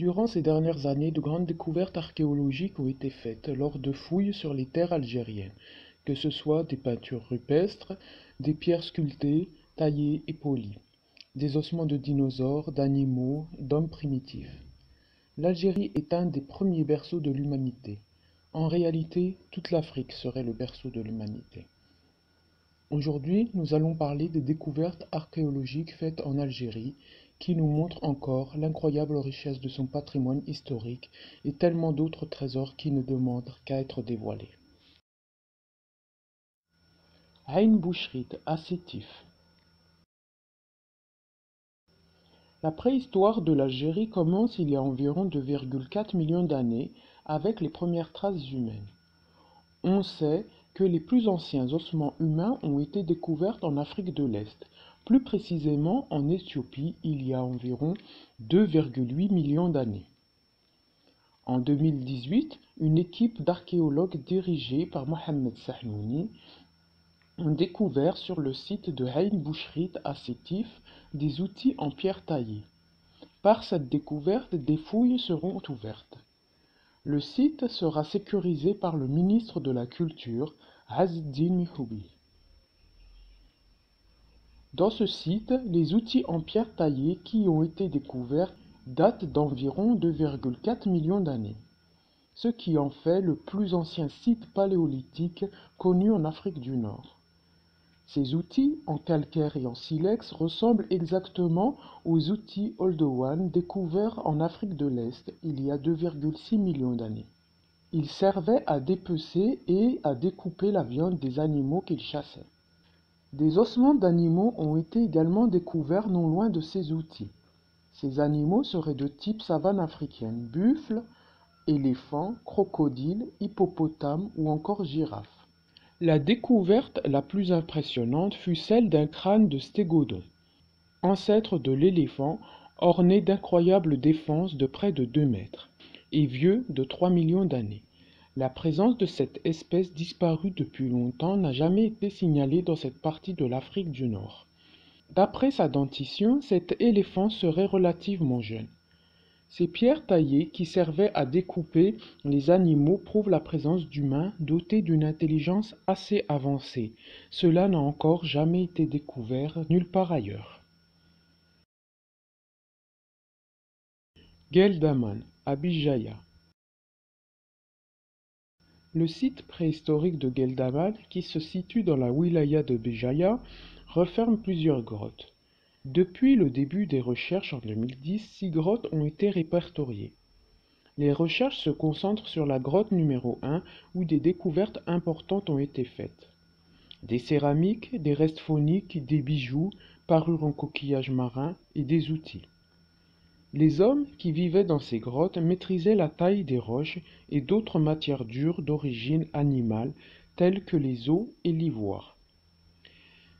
Durant ces dernières années, de grandes découvertes archéologiques ont été faites lors de fouilles sur les terres algériennes, que ce soit des peintures rupestres, des pierres sculptées, taillées et polies, des ossements de dinosaures, d'animaux, d'hommes primitifs. L'Algérie est un des premiers berceaux de l'humanité. En réalité, toute l'Afrique serait le berceau de l'humanité. Aujourd'hui, nous allons parler des découvertes archéologiques faites en Algérie qui nous montrent encore l'incroyable richesse de son patrimoine historique et tellement d'autres trésors qui ne demandent qu'à être dévoilés. Bouchrit à La préhistoire de l'Algérie commence il y a environ 2,4 millions d'années avec les premières traces humaines. On sait que les plus anciens ossements humains ont été découverts en Afrique de l'Est, plus précisément en Éthiopie il y a environ 2,8 millions d'années. En 2018, une équipe d'archéologues dirigée par Mohamed Sahnouni ont découvert sur le site de Haïn Bouchrit à Sétif des outils en pierre taillée. Par cette découverte, des fouilles seront ouvertes. Le site sera sécurisé par le ministre de la Culture, Azdin Mihoubi. Dans ce site, les outils en pierre taillée qui ont été découverts datent d'environ 2,4 millions d'années, ce qui en fait le plus ancien site paléolithique connu en Afrique du Nord. Ces outils, en calcaire et en silex, ressemblent exactement aux outils Oldowan découverts en Afrique de l'Est il y a 2,6 millions d'années. Ils servaient à dépecer et à découper la viande des animaux qu'ils chassaient. Des ossements d'animaux ont été également découverts non loin de ces outils. Ces animaux seraient de type savane africaine, buffles, éléphants, crocodiles, hippopotames ou encore girafes. La découverte la plus impressionnante fut celle d'un crâne de stégodon, ancêtre de l'éléphant, orné d'incroyables défenses de près de deux mètres, et vieux de trois millions d'années. La présence de cette espèce disparue depuis longtemps n'a jamais été signalée dans cette partie de l'Afrique du Nord. D'après sa dentition, cet éléphant serait relativement jeune. Ces pierres taillées qui servaient à découper les animaux prouvent la présence d'humains dotés d'une intelligence assez avancée. Cela n'a encore jamais été découvert nulle part ailleurs. Geldaman, à Bijaya. Le site préhistorique de Geldaman, qui se situe dans la wilaya de Bijaya, referme plusieurs grottes. Depuis le début des recherches en 2010, six grottes ont été répertoriées. Les recherches se concentrent sur la grotte numéro 1 où des découvertes importantes ont été faites. Des céramiques, des restes phoniques, des bijoux, parures en coquillage marin et des outils. Les hommes qui vivaient dans ces grottes maîtrisaient la taille des roches et d'autres matières dures d'origine animale telles que les os et l'ivoire.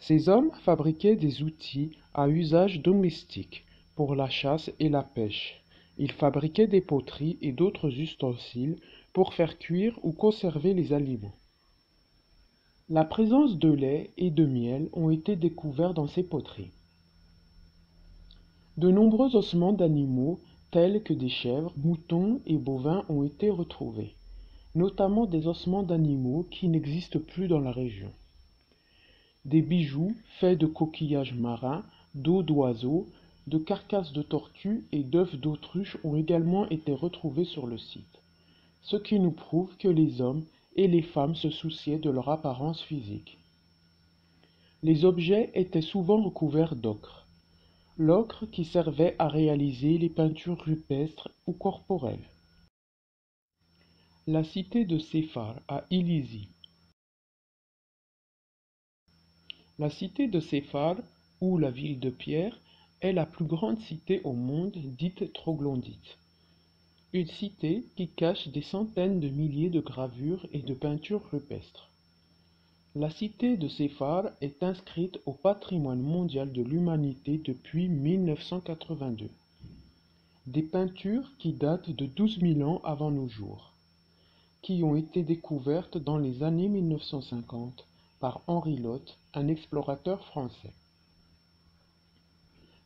Ces hommes fabriquaient des outils à usage domestique pour la chasse et la pêche. Ils fabriquaient des poteries et d'autres ustensiles pour faire cuire ou conserver les aliments. La présence de lait et de miel ont été découverts dans ces poteries. De nombreux ossements d'animaux tels que des chèvres, moutons et bovins ont été retrouvés, notamment des ossements d'animaux qui n'existent plus dans la région. Des bijoux faits de coquillages marins, d'os d'oiseaux, de carcasses de tortues et d'œufs d'autruche ont également été retrouvés sur le site, ce qui nous prouve que les hommes et les femmes se souciaient de leur apparence physique. Les objets étaient souvent recouverts d'ocre, l'ocre qui servait à réaliser les peintures rupestres ou corporelles. La cité de Séphar à Illizi La cité de Séphar, ou la ville de Pierre, est la plus grande cité au monde dite troglodyte. Une cité qui cache des centaines de milliers de gravures et de peintures rupestres. La cité de Séphar est inscrite au patrimoine mondial de l'humanité depuis 1982. Des peintures qui datent de 12 000 ans avant nos jours, qui ont été découvertes dans les années 1950 par Henri Lotte, un explorateur français.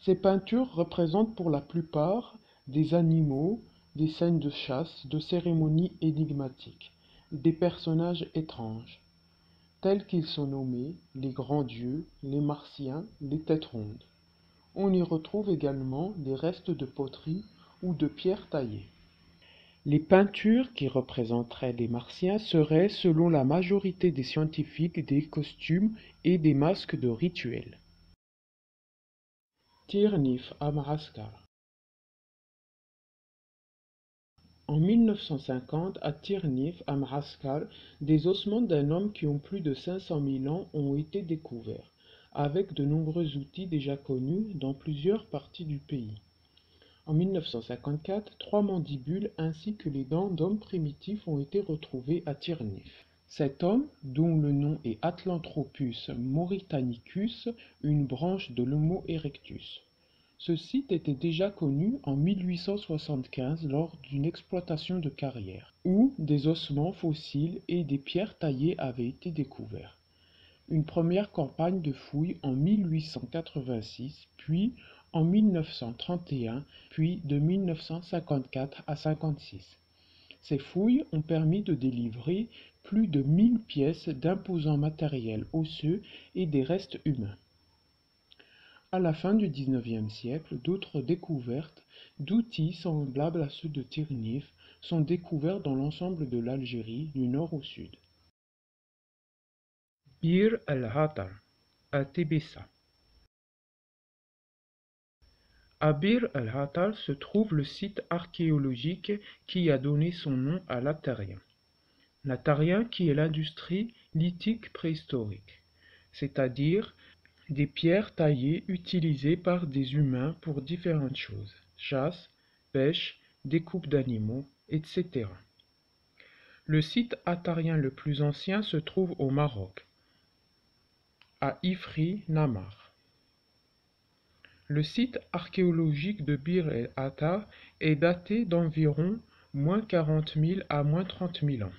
Ces peintures représentent pour la plupart des animaux, des scènes de chasse, de cérémonies énigmatiques, des personnages étranges, tels qu'ils sont nommés les grands dieux, les martiens, les têtes rondes. On y retrouve également des restes de poterie ou de pierres taillées. Les peintures qui représenteraient les martiens seraient, selon la majorité des scientifiques, des costumes et des masques de rituels. Tirnif à En 1950, à Tirnif, à Madagascar, des ossements d'un homme qui ont plus de 500 000 ans ont été découverts, avec de nombreux outils déjà connus dans plusieurs parties du pays. En 1954, trois mandibules ainsi que les dents d'hommes primitifs ont été retrouvées à Tirnif. Cet homme, dont le nom est Atlanthropus mauritanicus, une branche de l'Homo erectus. Ce site était déjà connu en 1875 lors d'une exploitation de carrière, où des ossements fossiles et des pierres taillées avaient été découverts. Une première campagne de fouilles en 1886, puis en 1931 puis de 1954 à 56. Ces fouilles ont permis de délivrer plus de 1000 pièces d'imposants matériel osseux et des restes humains. À la fin du XIXe siècle, d'autres découvertes d'outils semblables à ceux de Tirnif sont découverts dans l'ensemble de l'Algérie du nord au sud. Bir el-Hatar, à Tébessa. À Bir el-Hatar se trouve le site archéologique qui a donné son nom à l'Atarien. L'Atarien qui est l'industrie lithique préhistorique, c'est-à-dire des pierres taillées utilisées par des humains pour différentes choses, chasse, pêche, découpe d'animaux, etc. Le site atarien le plus ancien se trouve au Maroc, à Ifri Namar. Le site archéologique de Bir el Atar est daté d'environ moins 40 000 à moins 30 000 ans.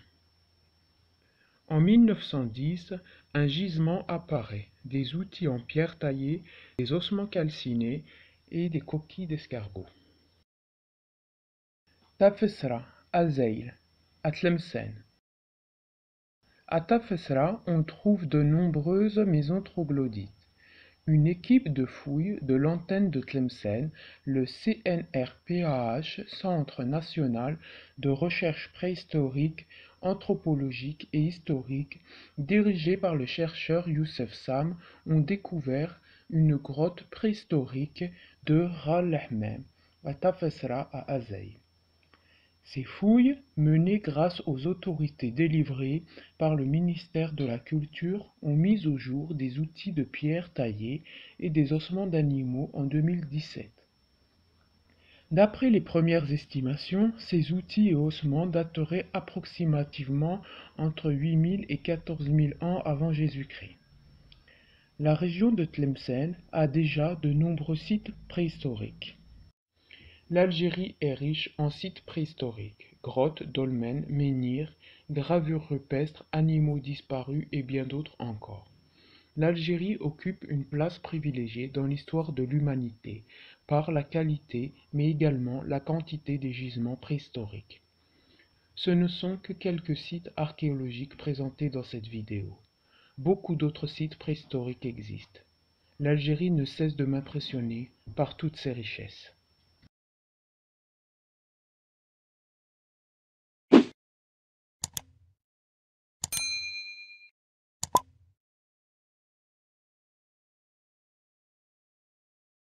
En 1910, un gisement apparaît, des outils en pierre taillée, des ossements calcinés et des coquilles d'escargots. Tafesra, Azeil, à Tlemcen. À Tafesra, on trouve de nombreuses maisons troglodytes. Une équipe de fouilles de l'antenne de Tlemcen, le CNRPAH Centre national de recherche préhistorique, anthropologique et historique, dirigé par le chercheur Youssef Sam, ont découvert une grotte préhistorique de Ral à Tafesra à Azeï. Ces fouilles, menées grâce aux autorités délivrées par le ministère de la Culture, ont mis au jour des outils de pierre taillés et des ossements d'animaux en 2017. D'après les premières estimations, ces outils et ossements dateraient approximativement entre 8000 et 14 000 ans avant Jésus-Christ. La région de Tlemcen a déjà de nombreux sites préhistoriques. L'Algérie est riche en sites préhistoriques, grottes, dolmens, menhirs, gravures rupestres, animaux disparus et bien d'autres encore. L'Algérie occupe une place privilégiée dans l'histoire de l'humanité par la qualité mais également la quantité des gisements préhistoriques. Ce ne sont que quelques sites archéologiques présentés dans cette vidéo. Beaucoup d'autres sites préhistoriques existent. L'Algérie ne cesse de m'impressionner par toutes ses richesses.